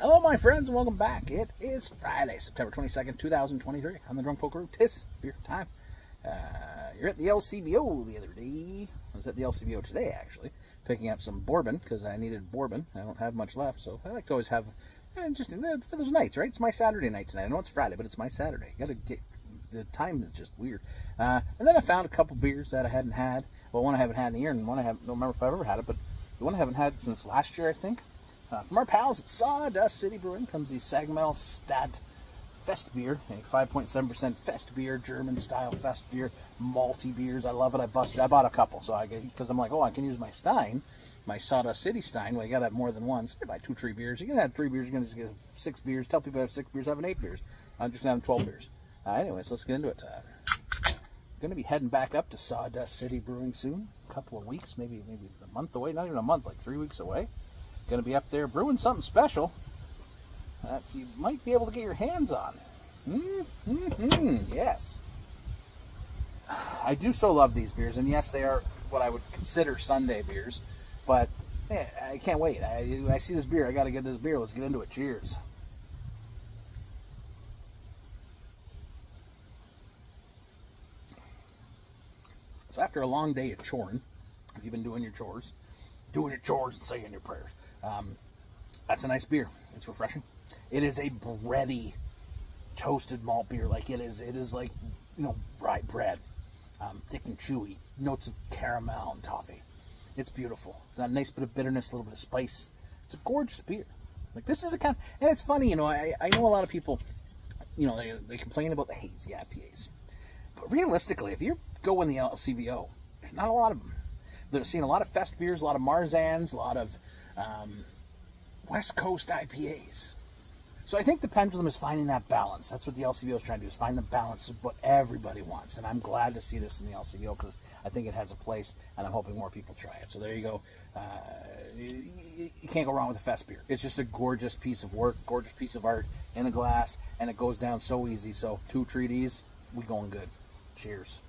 Hello, my friends, and welcome back. It is Friday, September 22nd, 2023. I'm the Drunk Polkaroo. Tis beer time. Uh, you're at the LCBO the other day. I was at the LCBO today, actually, picking up some bourbon because I needed bourbon. I don't have much left, so I like to always have eh, just uh, for those nights, right? It's my Saturday night tonight. I know it's Friday, but it's my Saturday. You Got to get the time is just weird. Uh, and then I found a couple beers that I hadn't had. Well, one I haven't had in a year, and one I haven't, don't remember if I've ever had it, but the one I haven't had since last year, I think. Uh, from our pals at Sawdust City Brewing comes the Sägemehl Stadt Fest beer, a 5.7% Fest beer, German style Fest beer, malty beers. I love it. I busted. I bought a couple, so I get because I'm like, oh, I can use my Stein, my Sawdust City Stein. Well, you got to have more than one. So you buy two, three beers. You can have three beers. You're gonna get six beers. Tell people I have six beers, having eight beers. I'm just having 12 beers. Uh, anyways, let's get into it. Uh, going to be heading back up to Sawdust City Brewing soon. A couple of weeks, maybe maybe a month away. Not even a month, like three weeks away going to be up there brewing something special that you might be able to get your hands on. Mm -hmm, yes. I do so love these beers, and yes, they are what I would consider Sunday beers, but yeah, I can't wait. I, I see this beer, I got to get this beer. Let's get into it. Cheers. So after a long day of choring, if you've been doing your chores, doing your chores and saying your prayers, um, that's a nice beer. It's refreshing. It is a bready, toasted malt beer. Like it is, it is like you know, rye bread, um, thick and chewy. Notes of caramel and toffee. It's beautiful. It's got a nice bit of bitterness, a little bit of spice. It's a gorgeous beer. Like this is a kind, of, and it's funny. You know, I I know a lot of people, you know, they they complain about the hazy IPAs, but realistically, if you go in the LCBO, not a lot of them. They're seeing a lot of fest beers, a lot of Märzens, a lot of um, West Coast IPAs. So I think the pendulum is finding that balance. That's what the LCBO is trying to do, is find the balance of what everybody wants. And I'm glad to see this in the LCBO because I think it has a place, and I'm hoping more people try it. So there you go. Uh, you, can't go wrong with a fest beer. It's just a gorgeous piece of work, gorgeous piece of art in a glass, and it goes down so easy. So two treaties, we going good. Cheers.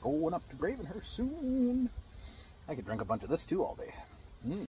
Going up to Gravenhurst soon. I could drink a bunch of this too all day. Mm.